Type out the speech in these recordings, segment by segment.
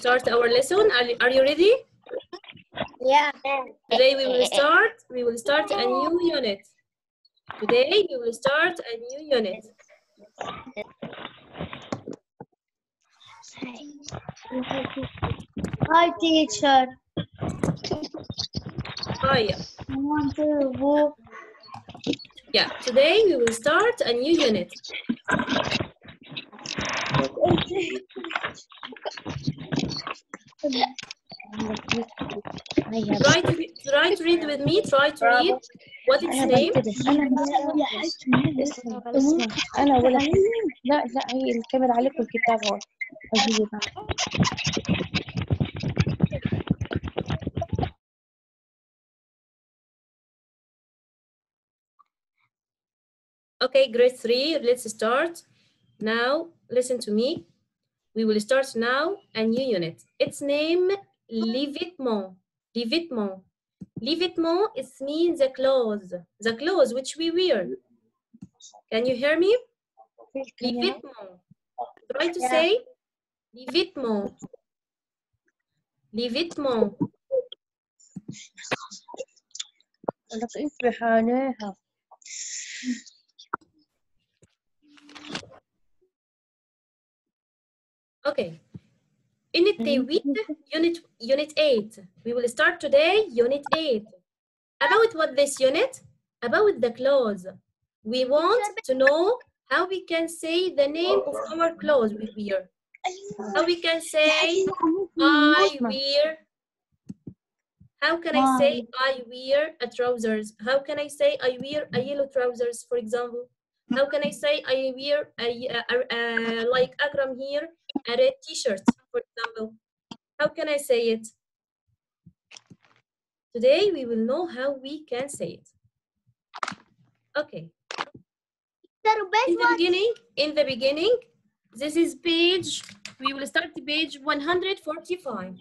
start our lesson. Are, are you ready? Yeah. Today we will start, we will start a new unit. Today we will start a new unit. Hi, teacher. Oh, Hi. I want to go. Yeah, today we will start a new unit. Try to, try to read with me, try to read what its name. انا ولا لا لا هي الكاميرا عليك والكتاب هون هي Okay, grade three, let's start. Now, listen to me. We will start now a new unit. Its name, les vêtements. Les is it means the clothes. The clothes which we wear. Can you hear me? Les. Try to say, les vêtements. Okay. Unit mm-hmm. 8, unit unit 8. We will start today unit 8. About what this unit? About the clothes. We want to know how we can say the name of our clothes we wear. How we can say I wear How can I say I wear a trousers? How can I say I wear a yellow trousers, for example? How can I say I wear a, a- a- like Akram here, a red t-shirt, for example? How can I say it? Today we will know how we can say it. Okay. In the beginning, in the beginning, this is page, we will start the page 145.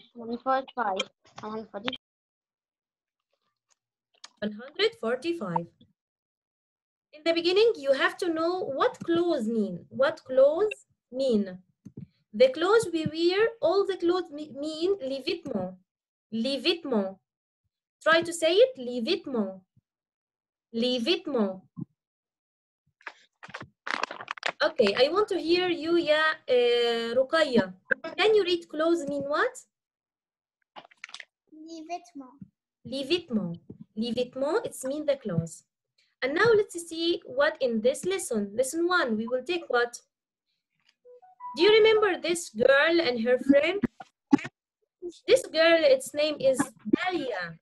145. In the beginning, you have to know what clothes mean. What clothes mean. The clothes we wear, all the clothes me- mean les vêtements. Les vêtements. Try to say it, les vêtements. Les vêtements. Okay, I want to hear you, ya uh, Ruqayya. Can you read clothes mean what? Les vêtements. Les vêtements, it's mean the clothes. And now let's see what in this lesson. Lesson one, we will take what? Do you remember this girl and her friend? This girl, its name is Dalia.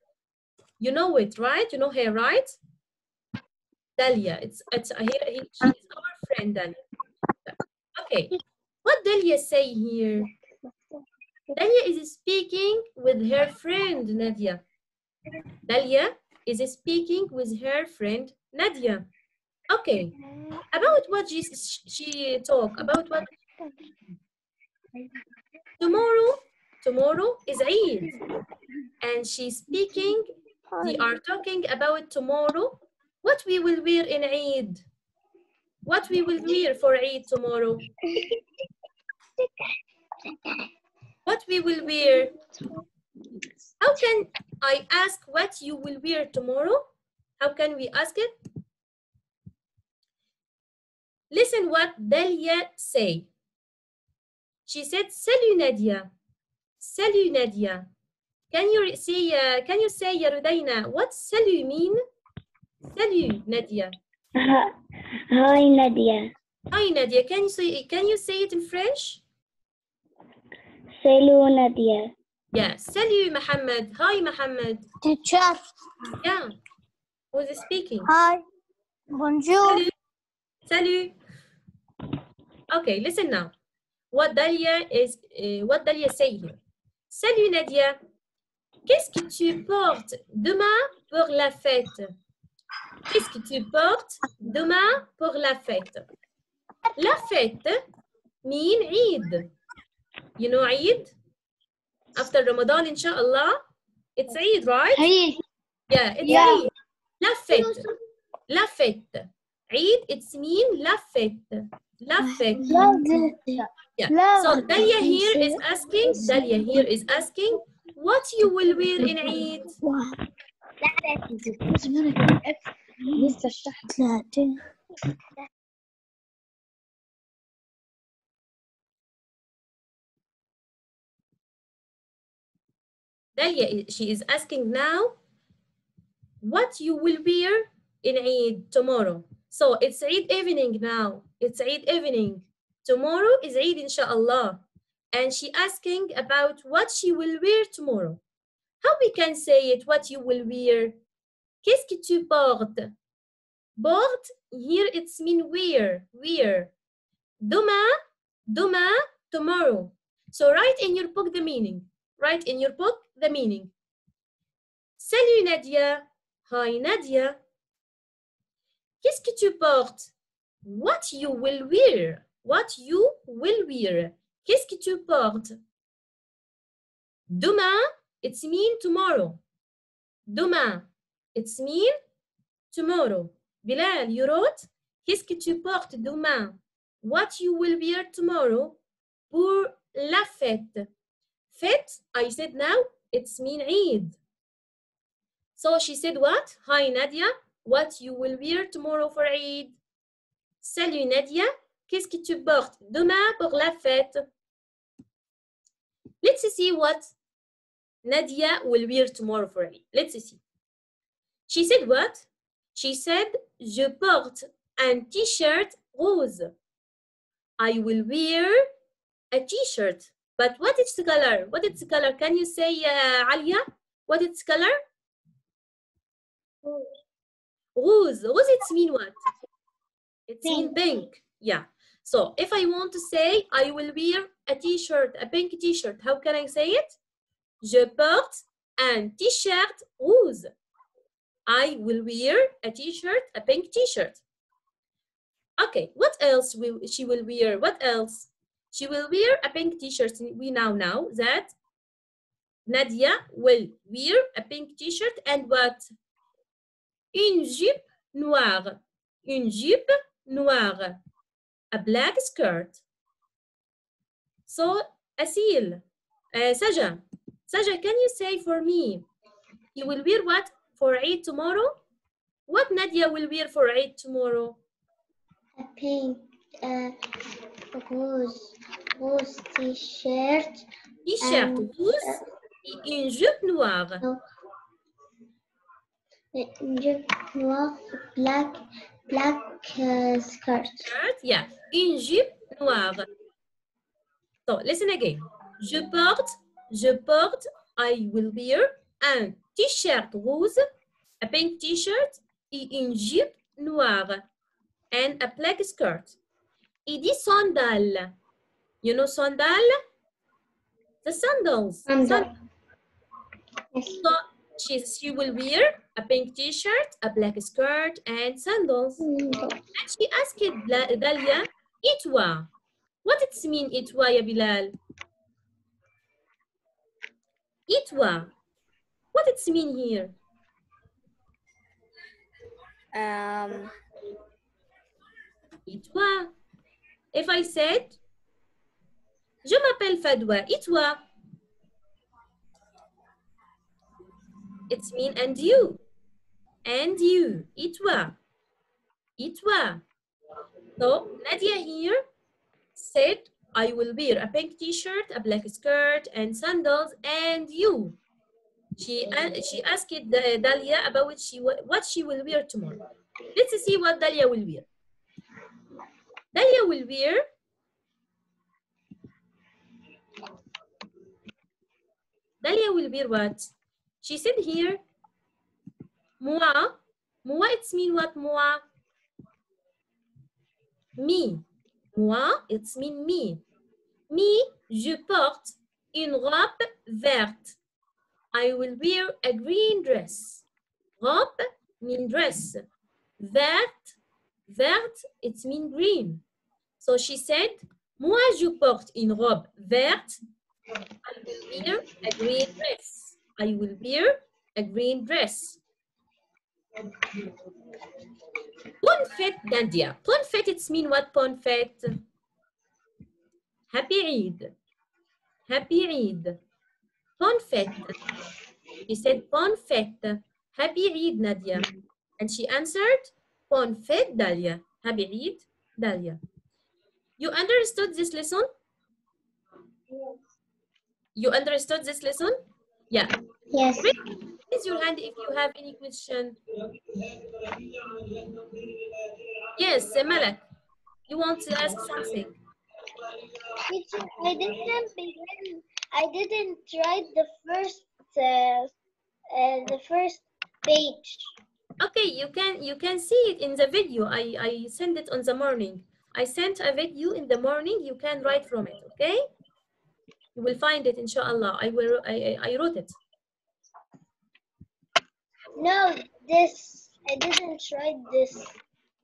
You know it, right? You know her, right? Dalia. It's it's uh, here. he- She is our friend, Dalia. Okay. What Dalia say here? Dalia is speaking with her friend Nadia. Dalia is speaking with her friend Nadia. Okay. About what she, she talk? About what? Tomorrow, tomorrow is Eid. And she's speaking, they are talking about tomorrow. What we will wear in Eid? What we will wear for Eid tomorrow? What we will wear? How can I ask what you will wear tomorrow? How can we ask it? Listen what Delia say. She said, Salut Nadia. Salut Nadia. Can you say, uh, can you say, Yarudaina, what salut mean? Salut Nadia. Hi, Nadia. Hi Nadia, can you say, can you say it in French? Salut, Nadia. Yeah, salut Muhammad. Hi Muhammad. Teacher. Yeah. Who's speaking? Hi. Bonjour. Salut. Salut. Okay, listen now. What Dalia is, uh, what Dalia say here. Salut Nadia. Qu'est-ce que tu portes demain pour la fête? Qu'est-ce que tu portes demain pour la fête? La fête mean Eid. You know Eid? After Ramadan, inshallah, it's Eid, right? Hey. Yeah, it's Yeah. Eid. La fête. La fête. Eid, it's mean la fête. La fête. Yeah. لا So Dalia here is asking, Dalia here is asking, what you will wear in Eid? لسه الشحن Dalia, i- she is asking now, what you will wear in Eid tomorrow. So it's Eid evening now. It's Eid evening. Tomorrow is Eid inshallah. And she asking about what she will wear tomorrow. How we can say it, what you will wear? Qu'est-ce que tu portes? Porte, here it's mean wear, wear. Demain, demain, tomorrow. So write in your book the meaning. Write in your book the meaning. Salut Nadia. Hi Nadia. Qu'est-ce que tu portes? What you will wear. What you will wear. Qu'est-ce que tu portes? Demain, it's mean tomorrow. Demain, it's mean tomorrow. Bilal, you wrote, qu'est-ce que tu portes demain? What you will wear tomorrow pour la fête. Fête, I said now, it's mean Eid. So she said what? Hi Nadia, what you will wear tomorrow for Eid? Salut Nadia, qu'est-ce que tu portes demain pour la fête? Let's see what Nadia will wear tomorrow for Eid. Let's see. She said what? She said, je porte un t-shirt rose. I will wear a t-shirt. But what is the color? What is the color? Can you say, uh, Alia? What is the color? Rose. Rose, it's mean what? It's mean pink. Yeah. So if I want to say, I will wear a t-shirt, a pink t-shirt, how can I say it? Je porte un t-shirt rose. I will wear a t-shirt, a pink t-shirt. Okay, what else will she will wear? What else? She will wear a pink t-shirt. We now know that Nadia will wear a pink t-shirt and what? Une jupe noire. Une jupe noire. A black skirt. So, Asil, uh, Saja, Saja, can you say for me, you will wear what for Eid tomorrow? What Nadia will wear for Eid tomorrow? A pink uh, rose rose t-shirt T-shirt rouge et une jupe noire. une jupe noire black black uh, skirt. Shirt, yeah, une jupe noire. So, listen again. Je porte, je porte, I will wear un t-shirt rose, a pink t-shirt et une jupe noire and a black skirt. Et des sandales. You know sandal? The sandals. Sandal. Yes. So she, she will wear a pink t-shirt, a black skirt, and sandals. And she asked Dalia, Itwa. What does it mean, Itwa, ya Bilal? Itwa. What does it mean here? Um, Itwa. If I said, Je m'appelle Fadwa, Itwa. It's mean and you. And you. Itwa. Itwa. So Nadia here said, I will wear a pink t-shirt, a black skirt, and sandals, and you. She, uh, she asked the Dalia about she, what she will wear tomorrow. Let's see what Dalia will wear. Dalia will wear Dalia will wear what? She said here, moi. Moi, it's mean what, moi? Me. Moi, it's mean me. Me, je porte une robe verte. I will wear a green dress. Robe mean dress. Verte, verte, it's mean green. So she said, moi, je porte une robe verte. I will wear a green dress. I will wear a green dress. Bon fête Nadia. Bon fête, it's mean what bon fête? Happy Eid. Happy Eid. Bon fête. She said bon fête. Happy Eid Nadia. And she answered bon fête Dalia. Happy Eid Dalia. You understood this lesson? You understood this lesson? Yeah. Yes. Raise your hand if you have any question. Yes, Malak. You want to ask something? Teacher, I didn't begin. I didn't write the first, uh, uh, the first page. Okay, you can you can see it in the video. I I send it on the morning. I sent a video in the morning. You can write from it. Okay. You will find it, inshallah. I will. I I I wrote it. No, this. I didn't write this.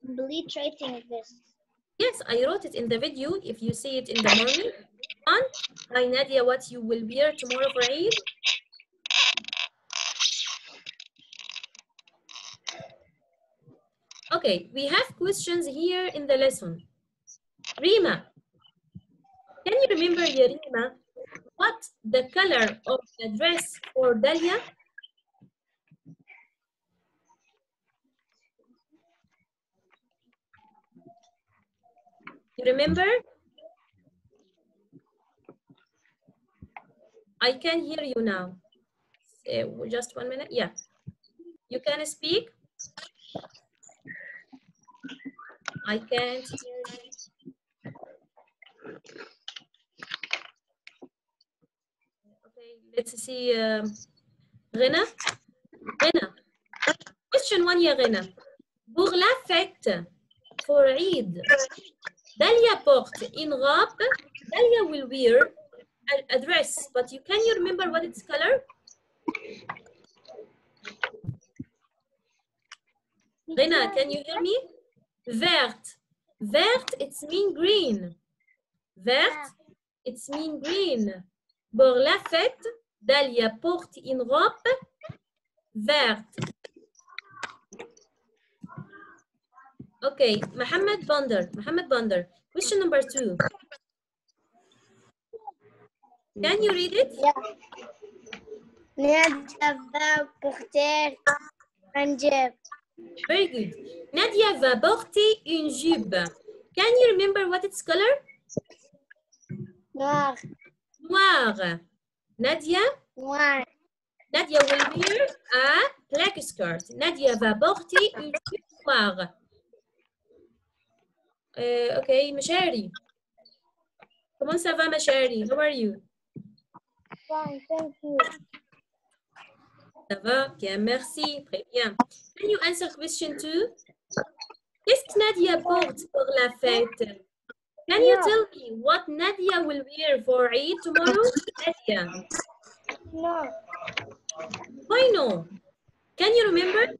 Complete writing this. Yes, I wrote it in the video. If you see it in the morning, on hi Nadia, what you will wear tomorrow for Eid? Okay, we have questions here in the lesson. Rima, can you remember, Rima, what the color of the dress for Dalia? You remember? I can hear you now. Uh, just one minute. Yeah. You can speak. I can't hear you. Okay, let's see. Um, Rena. Rena. Question one, yeah, Rena. Pour la fête, for Eid, Dalia porte une robe. Dalia will wear a, dress, but you can you remember what its color? Rena, can you hear me? Vert. Vert, it's mean green. Vert, it's mean green. Pour la fête, Dalia porte une robe verte. Okay, Mohammed Bonder. Mohammed Bonder. Question number two. Can you read it? Nadia va porter jupe. Very good. Nadia va porter une jupe. Can you remember what its color? Noir. Noir. Nadia? Noir. Nadia will wear a black skirt. Nadia va porter une jupe noire. Uh, okay, Mashari. Comment ça va, Mashari? How are you? Fine, thank you. Ça va? Bien, merci. Très bien. Can you answer question two? Qu'est-ce que Nadia porte pour la fête? Can you tell me what Nadia will wear for Eid tomorrow? Nadia. No. Why no? Can you remember?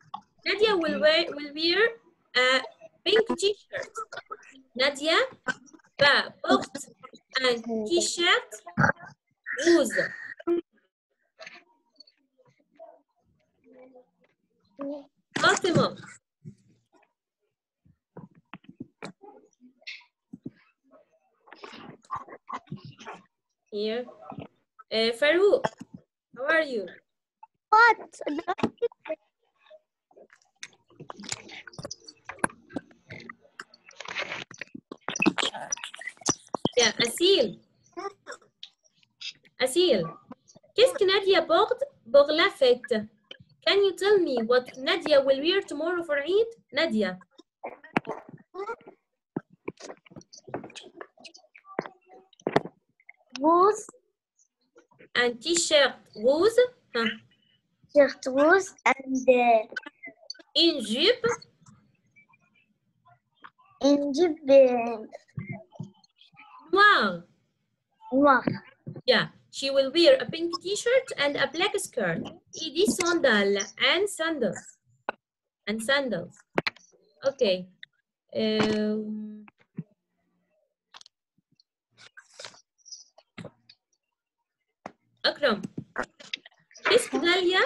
Nadia will wear, will wear a pink t-shirt. Nadia va porte un t-shirt rose. Fatima. Here. Uh, Farouk, how are you? What? Yeah, Asil. Asil. Qu'est-ce que Nadia porte pour la fête? Can you tell me what Nadia will wear tomorrow for Eid? Nadia. Rose. Un t-shirt rose, hein, Shirt rose and uh, une jupe, in Japan, Noir. Noir. Yeah, she will wear a pink t-shirt and a black skirt. Idi sandal and sandals. And sandals. Okay. Um, Akram. Miss Dalia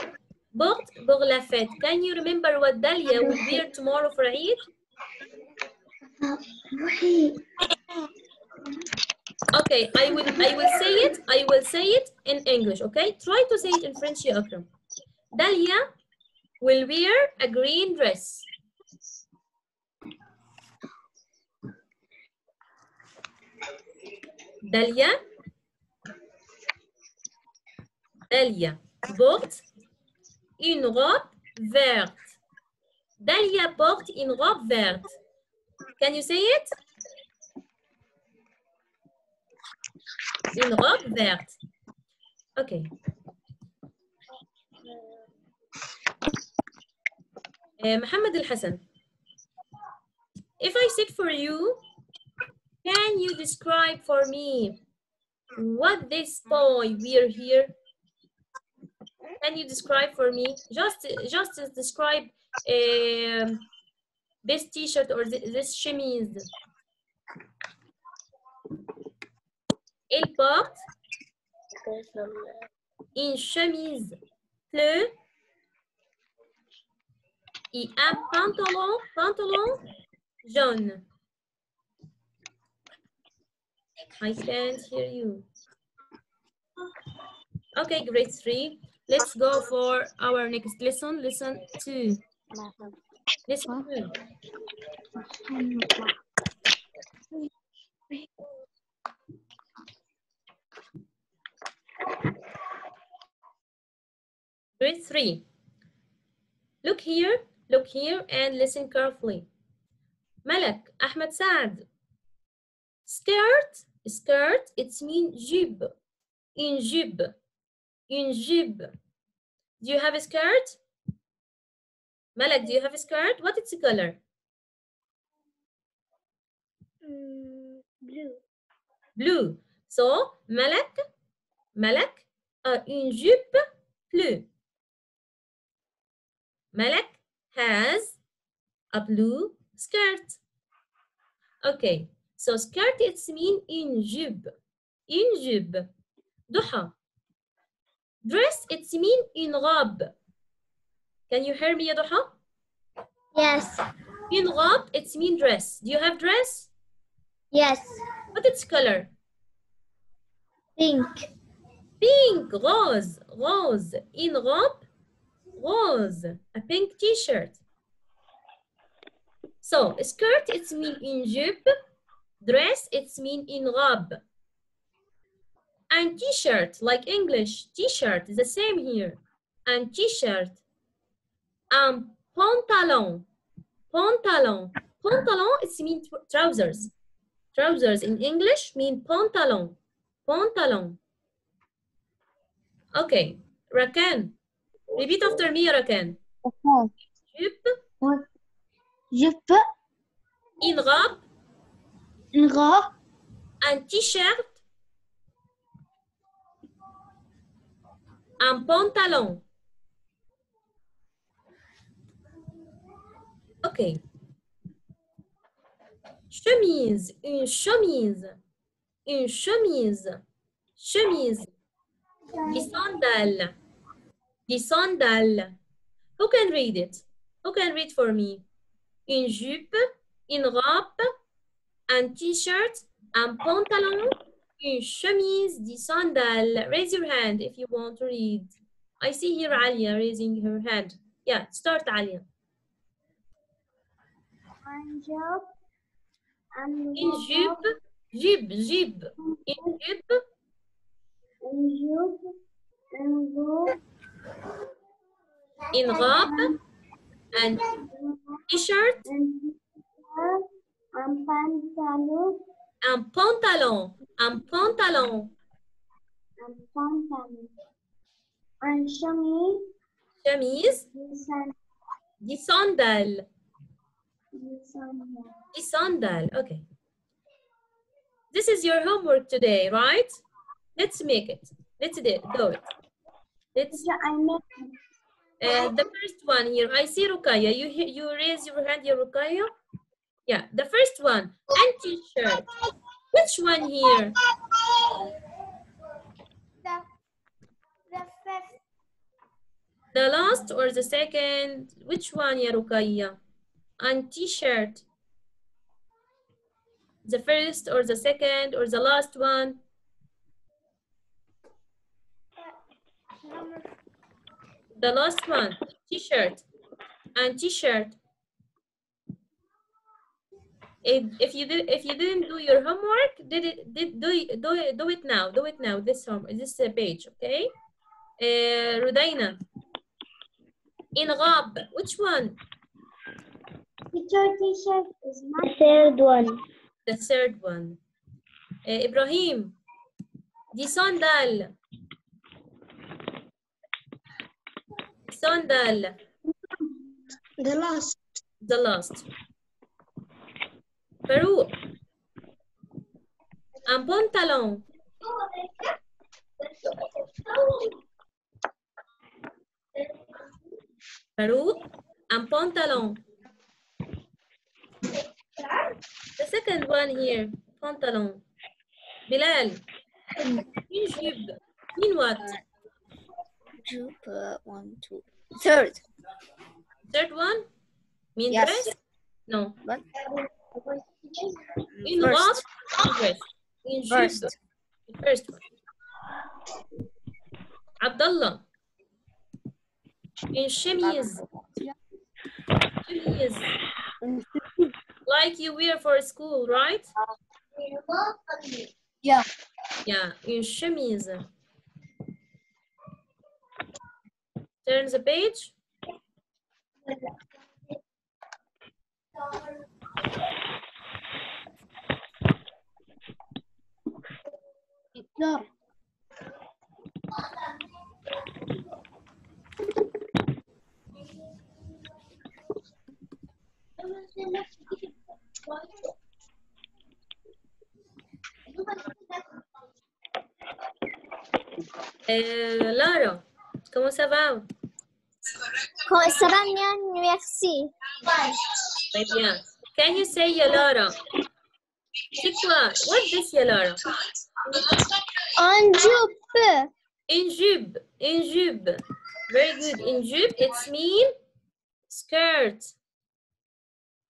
bought Boglafet. Can you remember what Dalia will wear tomorrow for Eid? Okay, I will I will say it. I will say it in English, okay? Try to say it in French, ya Akram. Dalia will wear a green dress. Dalia Dalia porte une robe verte. Dalia porte une robe verte. Can you say it? Une robe verte. Okay. Uh, Mohammed Al Hassan. If I sit for you, can you describe for me what this boy wear here? Can you describe for me? Just, just describe um, this t-shirt or this chemise. Il porte une chemise bleue et un pantalon, pantalon jaune. I can't hear you. Okay, grade three. Let's go for our next lesson. Lesson two. Lesson two. Grade three. Look here, look here, and listen carefully. Malak, Ahmed Saad. Skirt, skirt, it's mean jib. In jib. In jib. Do you have a skirt? Malak, do you have a skirt? What is the color? Mm, blue. Blue. So, Malak, Malak a une jupe bleue. Malak has a blue skirt. Okay, so skirt it's mean une jupe. Une jupe. Duha. Dress it's mean une robe. Can you hear me, Duha? Yes. Une robe it's mean dress. Do you have dress? Yes. What its color? Pink. Pink, rose, rose. In robe, rose. A pink t-shirt. So, skirt, it's mean in jupe. Dress, it's mean in robe. And t-shirt, like English, t-shirt is the same here. And t-shirt. And pantalon, pantalon. Pantalon, it's mean tr- trousers. Trousers in English mean pantalon, pantalon. Okay, Rakan. Repeat after me, Rakan. Jupe, Jupe, une robe, une robe, un t-shirt, un pantalon. Okay. Chemise, une chemise, une chemise, chemise. Des sandales, des sandales. Who can read it? Who can read for me? Une jupe, une robe, un t-shirt, un pantalon, une chemise, des sandales. Raise your hand if you want to read. I see here Alia raising her hand. Yeah, start Alia. And job. Une jupe, jupe, jupe. Une jupe, And job. And robe. une robe, un t-shirt. And pantalon. un pantalon, un pantalon, And pantalon. And chemise. chemise, des sandales, The okay. This is your homework today, right? Let's make it. Let's do it. Do it. Let's, uh, the first one here, I see Rukaya. You you raise your hand here, Rukaya? Yeah, the first one, And T-shirt. Which one here? The, the first. The last or the second? Which one, Yarukaya? And t-shirt. The first or the second or the last one? The last one, t-shirt. And t-shirt. If, if you did if you didn't do your homework, did it did do it- do it, do it now. Do it now. This home this uh, page, okay? Uh, Rudaina. إنغاب. Which one? Teacher, teacher is my the third one. The third one. Uh, Ibrahim, the sandal. Sandal. The last. The last. Peru. Un pantalon. Peru. Un pantalon. The second one here. Pantalon. Bilal. Une jupe. Mean what? Uh, one, two. Third. Third one? Mean Yes. dress? No. What? Une First. robe? Dress. Jupe. First. The first one. Abdullah. In chemise. Like you wear for school, right? Yeah. Yeah, une chemise. Turn the page. Euh, Lara, comment ça va? Ça va bien? Merci. Très bien. Can you say ya Lara? C'est quoi? What's this ya Lara? En jupe. In jupe, in jupe. Very good. In jupe, it's mean skirt.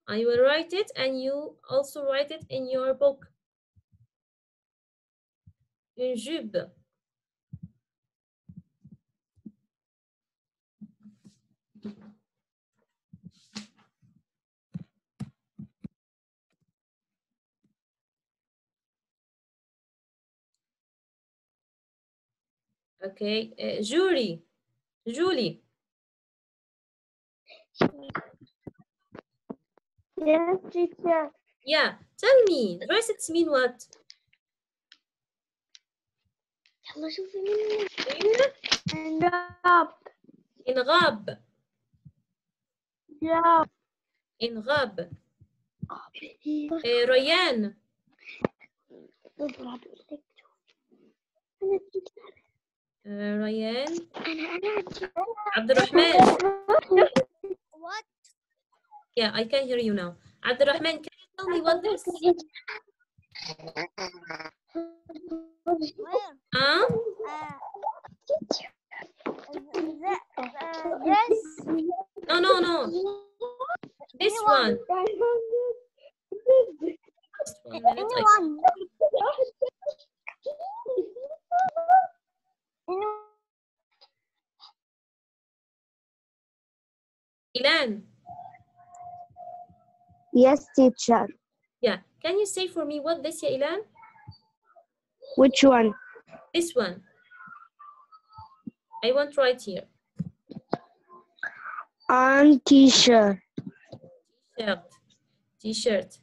I will write it and you also write it in your book. Une jupe. Okay, uh, Julie. Julie. Yes, teacher. Yeah, tell me. Versets mean what? يلا شوفي مني. انغاب. انغاب. Yeah. انغاب. ريان. ريان. عبد الرحمن. What? Yeah, I can hear you now. Abdurrahman, can you tell me what this is? Where? Huh? Uh, the. No, no, no. This one. Anyone. Yes, teacher. Yeah. Can you say for me what this, is? Ilan? Which one? This one. I want right here. On t-shirt. T-shirt. T-shirt.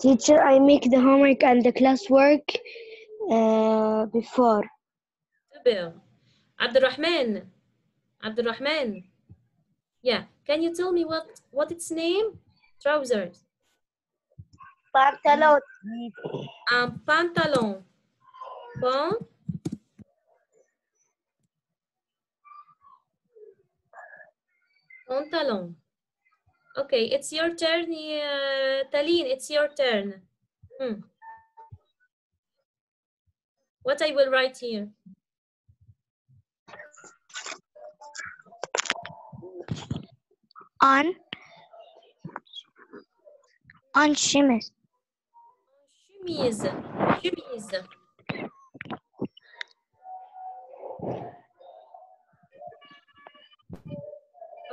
Teacher, I make the homework and the classwork uh, before. Abdul Rahman. Abdul Rahman yeah. Can you tell me what what its name? Trousers. Pantalon. un pantalon. Pan pantalon. Okay it's your turn uh, Taline. It's your turn. Hmm. what I will write here on on chemise chemise chemise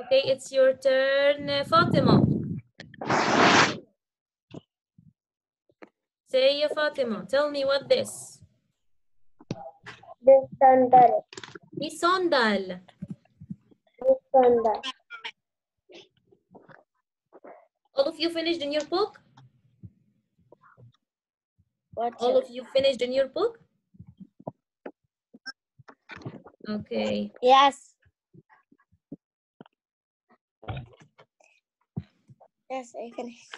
Okay, it's your turn, Fatima. Say, ya Fatima, tell me what this. This sandal. The sandal. This sandal. All of you finished in your book? What? All of you finished in your book? Okay. Yes. Yes, I finished.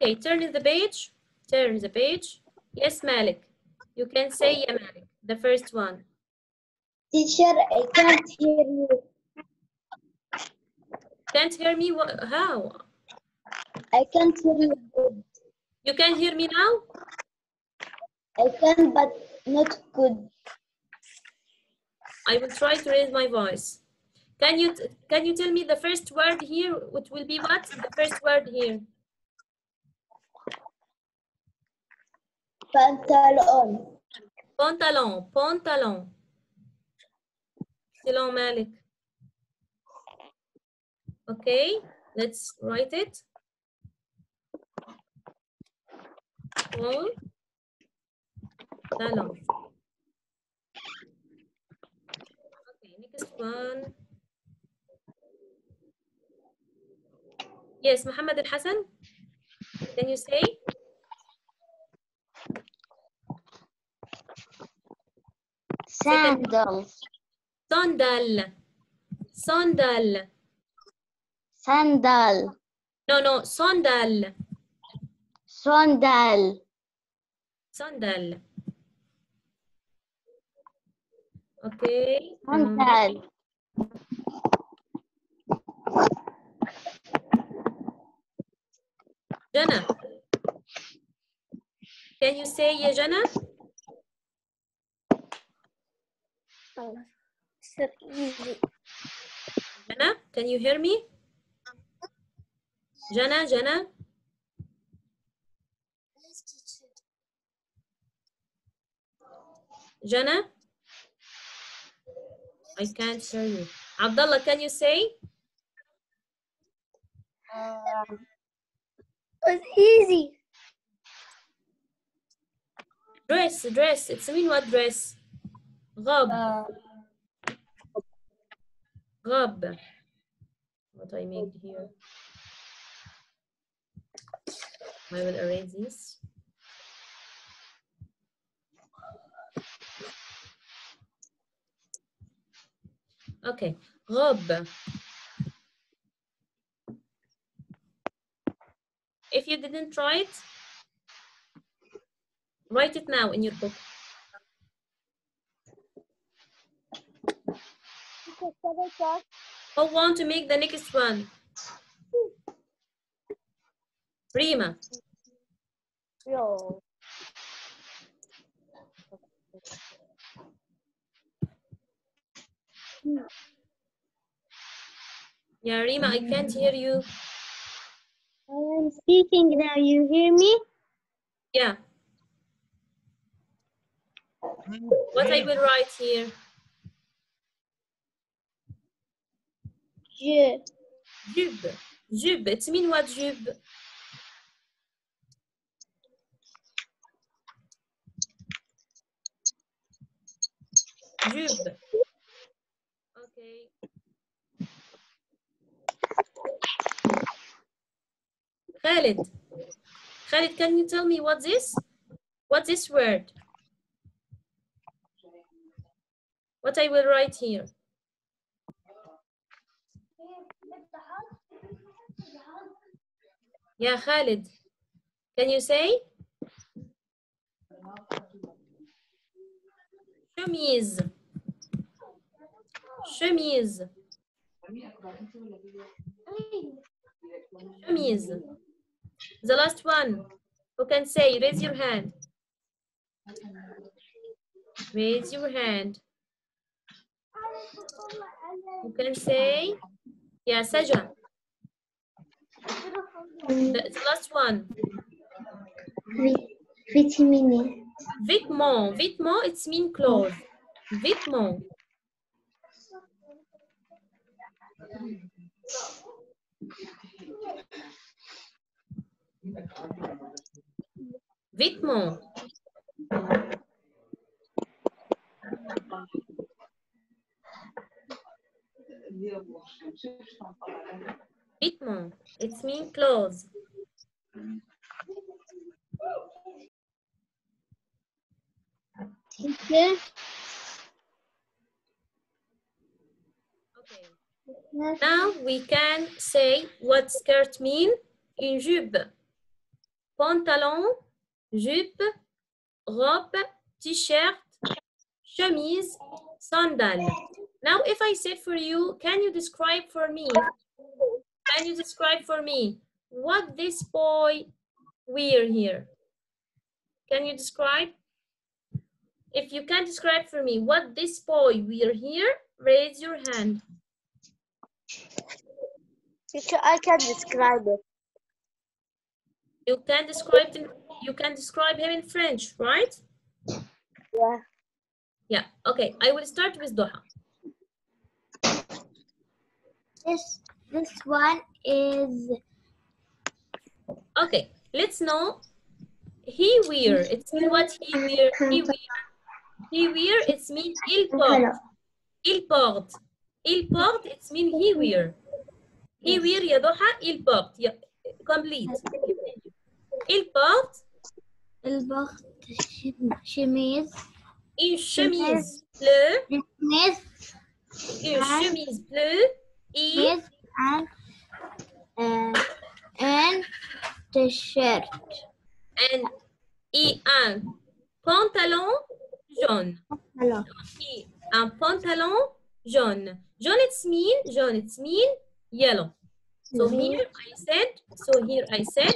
Okay, turn the page. Turn the page. Yes, Malik. You can say yeah, Malik. The first one. Teacher, I can't hear you. Can't hear me? How? I can't hear you good. You can hear me now? I can, but not good. I will try to raise my voice. Can you can you tell me the first word here? What will be what? The first word here. Pantalon. Pantalon. Pantalon. Selon Malik. Okay, let's write it. Pantalon. Okay, next one. Yes, Muhammad Al Hassan. Can you say? Sandals Sandal. Sandal. sandal No, no, sandal. sandal Sandal. Okay. sandal Jana. Can you say yeah, Jana? So easy. Jana, can you hear me? Jana, Jana. Jana? I can't hear you. Abdullah, can you say? Uh, it's easy. Dress, dress. It's mean what dress? غاب. غاب. What I made here. I will erase this. Okay. غاب. If you didn't try it, write it now in your book. Who want to make the next one? Rima. Yo. Yeah, Rima, I can't hear you. I am speaking now. You hear me? Yeah. What I will write here? Je. Jube. Jube. It mean what jube? Jube. Okay. Khalid. Khalid, can you tell me what's this? What's this word? What I will write here? Yeah, Khalid. Can you say? Chemise. chemise. Chemise. The last one. Who can say? Raise your hand. Raise your hand. Who can say? Yeah Saja the, the last one. Vitamine. vêtements vêtements it's mean clothes vêtements vêtements vêtements it's mean clothes Teacher. okay Now we can say what skirt mean. in jupe, pantalon, jupe, robe, t-shirt, chemise, sandal. Now if I said for you, can you describe for me? Can you describe for me what this boy wear here? Can you describe? If you can describe for me what this boy wear here, raise your hand. Teacher, I can describe it. You can describe in, you can describe him in French, right? Yeah. Yeah. Okay. I will start with Doha. This this one is Okay. Let's know. He wear. It's mean what he wear. He wear. He wear. It's mean il porte. Il porte. Il porte. It's mean he wear. He wear يا ضحى. Il porte. Yeah. Complete. Il porte البخت chemise une chemise bleue. chemise Une chemise bleue. Et and uh, and t-shirt un, et un pantalon jaune. hello Et un pantalon jaune. Jaune it's mean, jaune it's mean yellow. So here I said, so here I said,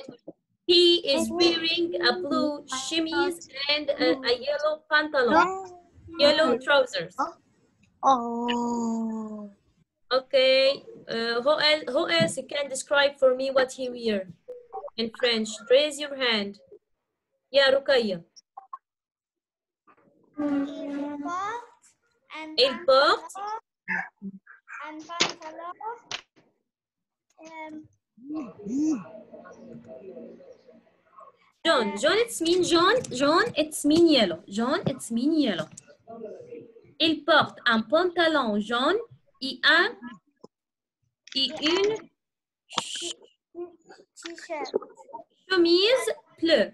he is wearing a blue chemise and a, a yellow pantalon, yellow trousers. Oh. Okay, uh, who, else, who else can describe for me what he wear in French? Raise your hand. Yeah, Rukaya. Il porte and pantalon um, jaune. Jaune it's mean jaune. Jaune it's mean yellow. Jaune it's mean yellow. Il porte un pantalon jaune et un et une chemise bleue.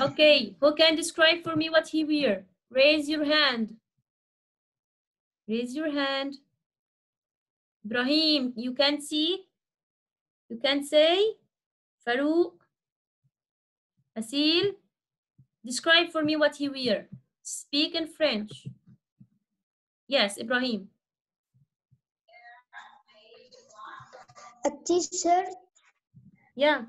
Okay, who can describe for me what he wear? Raise your hand. Raise your hand. Ibrahim, you can see? You can say? Farouk? Asil? Describe for me what he wear. Speak in French. Yes, Ibrahim. A t-shirt Yeah.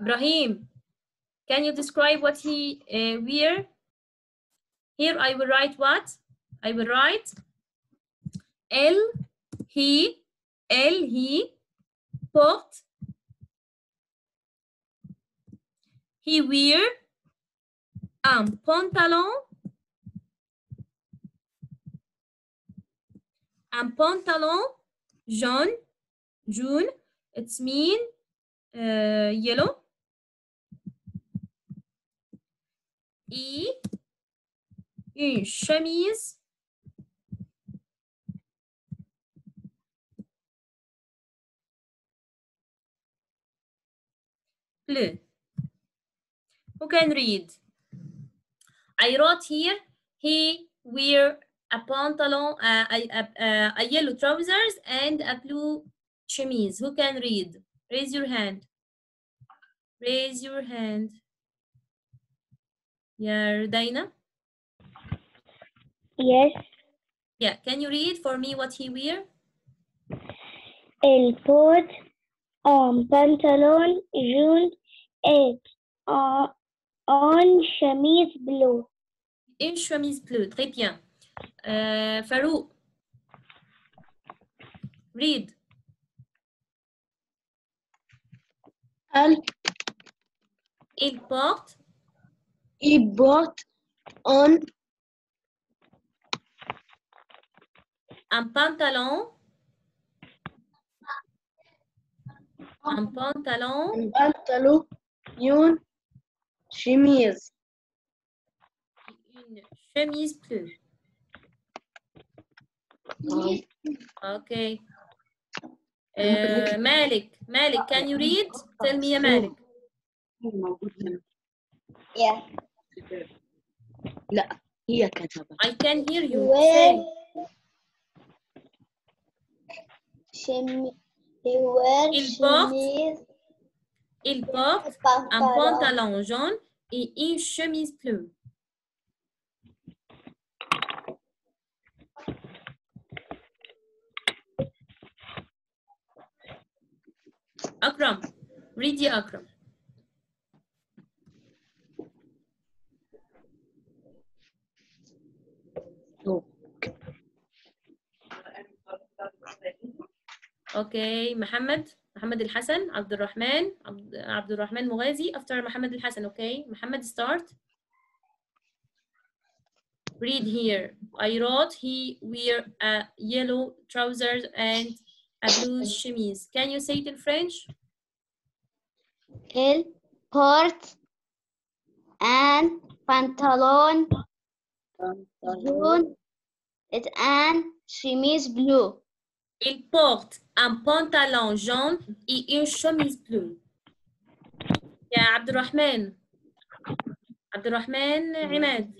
Ibrahim, can you describe what he uh, wear? Here I will write what? I will write L, he, L, he, porte. He wear un pantalon un pantalon jaune, jaune, it's mean uh, yellow. Et une chemise. Bleu. Who can read? I wrote here, he wear a pantalon, uh, a, a, a, yellow trousers and a blue chemise. Who can read? Raise your hand. Raise your hand. Yeah, Dina. Yes. Yeah, can you read for me what he wear? Il put un pantalon jaune et un, une chemise bleue. Une chemise bleue. Très bien. Euh, Farouk. Read. Elle, Il porte il porte un un pantalon. Un pantalon. pantalon, une chemise Une chemise bleue. Okay. Uh, Malik, Malik, can you read? Tell me, ya Malik. Yeah. لا هي كتبت I can hear you. Wear Say. chemi- he wear Il porte chemise, Il porte un pantalon. pantalon jaune et une chemise bleue. Akram, read ya Akram. Okay, Muhammad, Muhammad Al Hassan, Abdul Rahman, Abd- Abdul Rahman Mughazi after Muhammad Al Hassan, okay? Muhammad start. Read here. I wrote he wear a yellow trousers and a blue chemise. Can you say it in French? Il porte un pantalon jaune et un chemise bleue. Il porte un pantalon jaune et une chemise bleue. يا عبد الرحمن عبد الرحمن عماد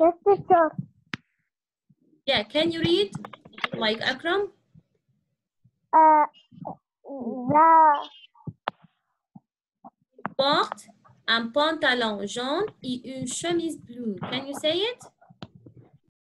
Yes, teacher. yeah, can you read like Akram? Uh, the porte un pantalon jaune et une chemise bleue. Can you say it?